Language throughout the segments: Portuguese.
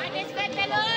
Mas esse vai pelo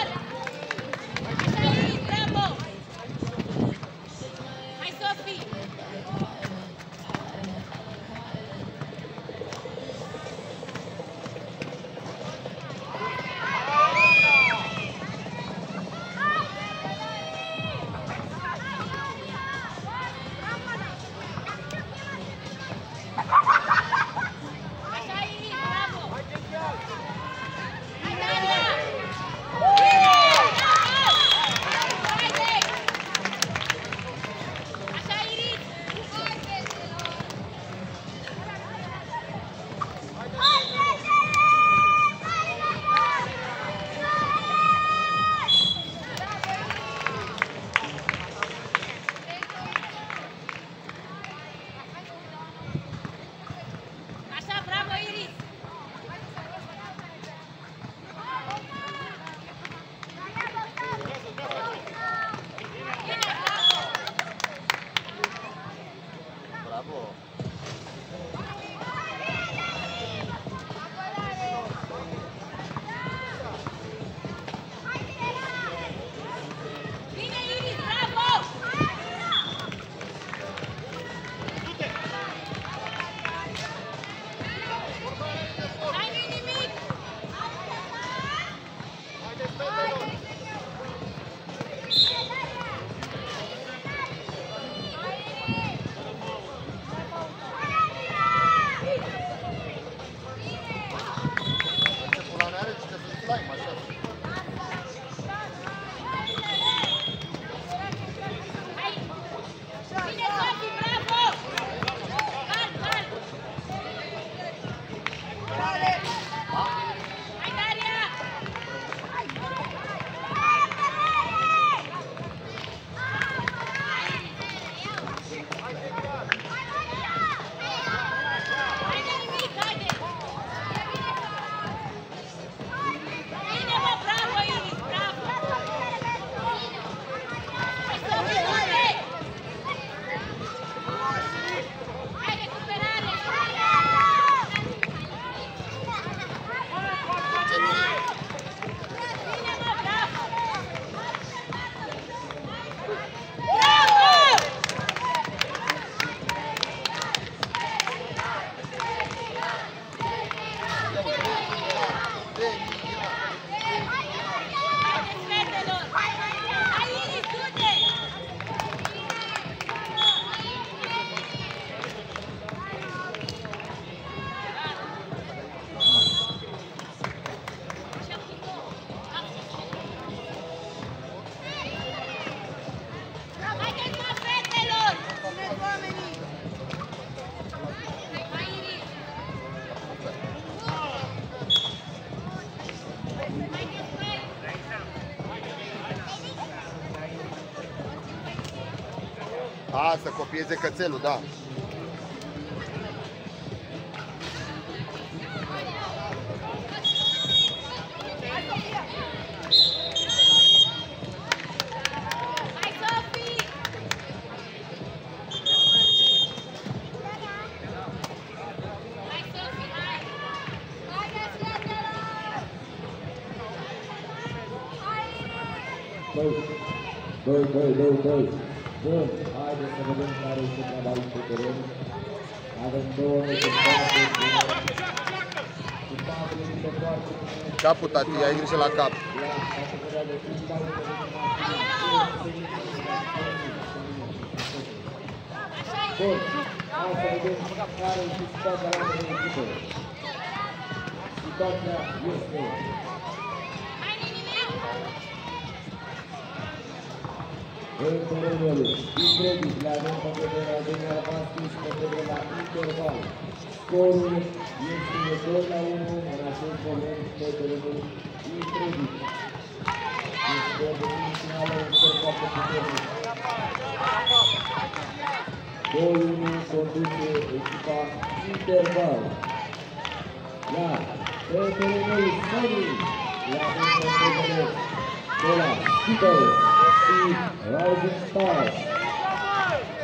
A, să copieze cățelul, da. Go, go, go, go. Go. Bun, haideți să vedem care este treaba aici pe teren. Avem două necesitate. Și patru minute foarte bune. Capul, tati, ai grijă la cap. La categoria de freestyle. Bun, hai să vedem care este situația la ambele echipe. Situația este în terenul Incredit, le avem pe vederea Daniel Bastis, pe vederea la interval. Scorul este de 2 la 1 în acest moment pe terenul Incredit. Un scor de semifinală, un scor foarte puternic. 2-1 conduce echipa Interval. Iar pe terenul Sony, le avem pe vedere de la Skipper și Rising Stars.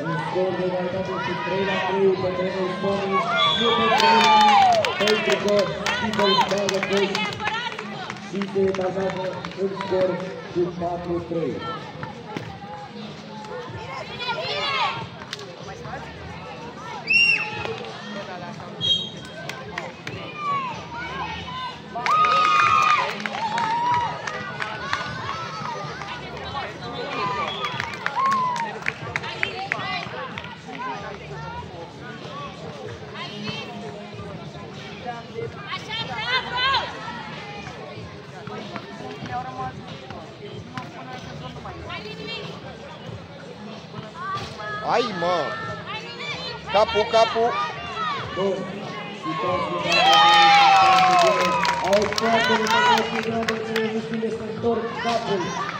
Un scor de egalitate cu 3 la 3 pe terenul Sony, nu pe terenul pentru că Skipper bagă punct și se etajează în scor cu 4-3.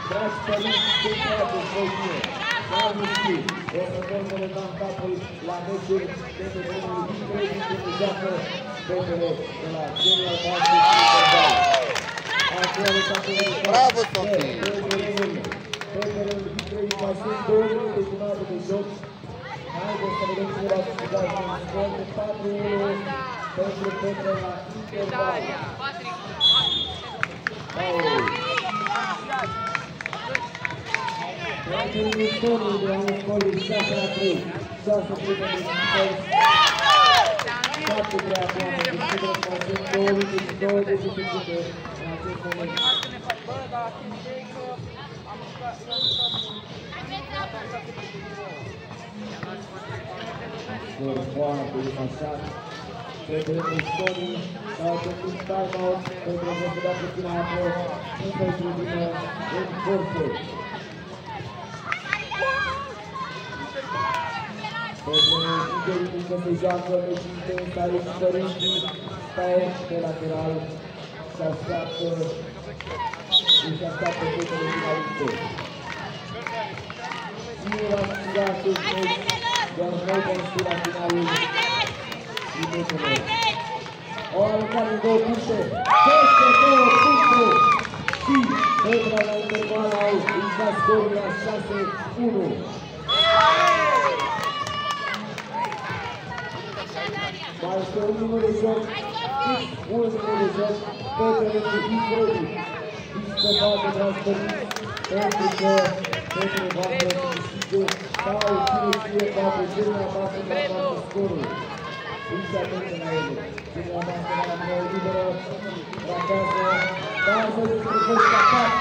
Basket Superball. Actualitatea de Bravo, Sofie! Fetele incredibil Basket, două minute jumătate de joc. Haideți să vedem cine va câștiga un scor de 4-1 pentru fetele la interval. Paul. Pentru victoriu de un scor de 6 la 3. 6 prime de scor. 7 de acum. Deschidem Basket 2 minute și 20 de secunde în acest moment. Scor foarte demasat. Trebuie Mistoni sau pentru time-out pentru a vedea puțin apă și pentru vină în forțe. Pentru Igeri că se joacă meci intens aici părinții stau pe lateral și așteaptă și așteaptă fetele finaliste. Cine va câștiga acest meci? Doar noi vom ști la finalul minutelor. O alocare în două puncte, peste două puncte și Petra la interval au ridicat scorul la 6-1. Mai este un minut de fix un minut de joc, Petra este incredibil. Discăpat de transferit, pentru că Petra va câștige sau cine știe poate Genia Basă va face scorul. Fiți atenți la ele. Genia Basă la mână liberă, ratează, bază de să atac.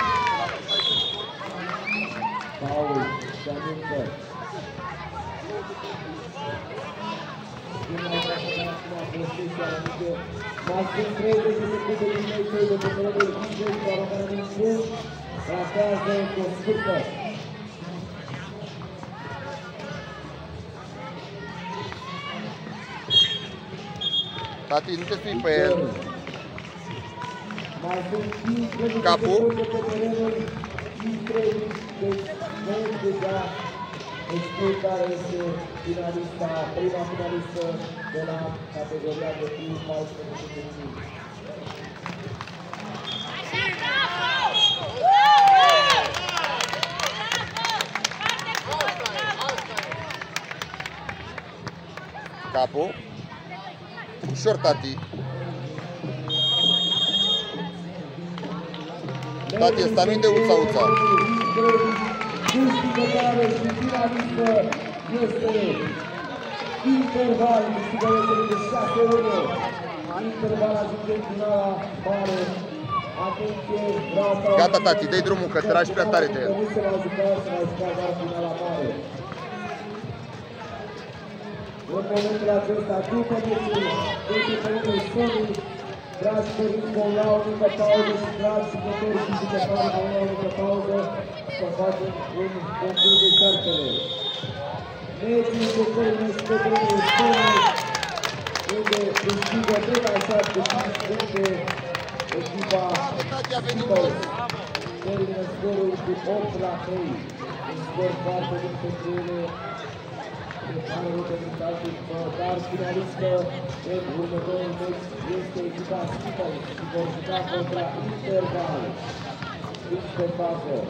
Paul se anunță. Genia Basă la acum poziția la mică. Mai sunt 30 de secunde din meciul de pe terenul Vigei, va rămâne în punct. Ratează cu incredibil. Deci, vezi deja expui care este finalista, prima finalistă de la categoria de fiu 14 de minute. Capul. Ușor, tati. Tati, ăsta nu-i de uța-uța. Câștigătoare și finalistă este Interval, câștigătoare de 6-1. Interval ajunge în finala mare. Atenție, vreau să... Gata, tati, dă-i drumul, că tragi prea tare de el. Mare. În momentul acesta, după meciul, după părintele Sony, dragi părinți, vom lua o mică pauză și dragi jucători și jucătoare vom lua o mică pauză să facem un concurs de cartele. Meciul se termină pe părintele Sony, unde câștigă tot așa de 5 puncte echipa Tati a venit Super. jos. Termină scorul cu 8 la 3. Un scor foarte bun pentru. Are reprezentantul dar finalistă în următorul meci este echipa Super și vor juca contra Interval. Din spectacol.